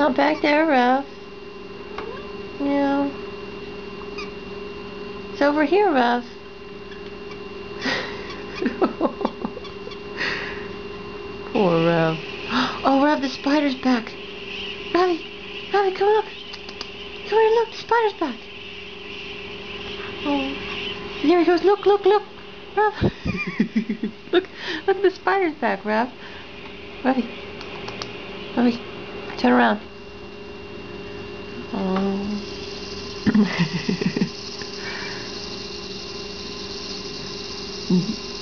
not back there, Ruff. No. It's over here, Ruff. Poor Ruff. Oh, Ruff, the spider's back. Ravi, Ravi, come look. Come here, look, the spider's back. Oh. There he goes, look, look, look. Ruff. look, look, the spider's back, Ruff. Ravi. Ravi, turn around. Oh.